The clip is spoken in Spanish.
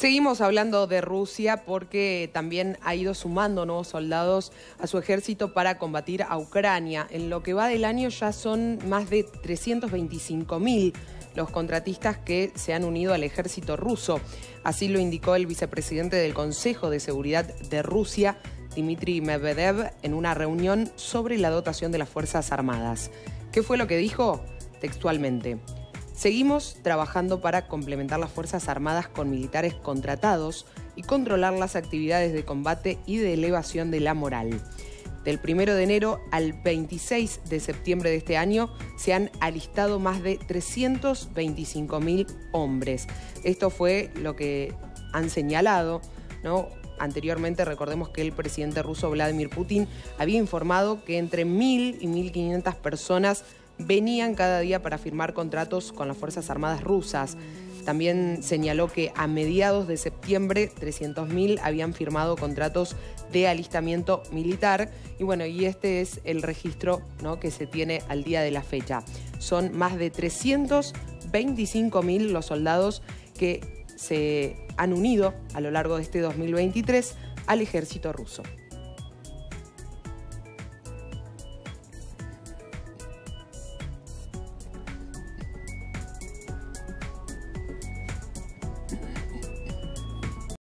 Seguimos hablando de Rusia porque también ha ido sumando nuevos soldados a su ejército para combatir a Ucrania. En lo que va del año ya son más de 325 mil los contratistas que se han unido al ejército ruso. Así lo indicó el vicepresidente del Consejo de Seguridad de Rusia, Dmitry Medvedev, en una reunión sobre la dotación de las Fuerzas Armadas. ¿Qué fue lo que dijo? Textualmente. Seguimos trabajando para complementar las Fuerzas Armadas con militares contratados y controlar las actividades de combate y de elevación de la moral. Del 1 de enero al 26 de septiembre de este año se han alistado más de 325.000 hombres. Esto fue lo que han señalado, ¿no? Anteriormente recordemos que el presidente ruso Vladimir Putin había informado que entre 1.000 y 1.500 personas venían cada día para firmar contratos con las Fuerzas Armadas rusas. También señaló que a mediados de septiembre 300.000 habían firmado contratos de alistamiento militar y bueno, y este es el registro que se tiene al día de la fecha. Son más de 325.000 los soldados que se han unido a lo largo de este 2023 al ejército ruso.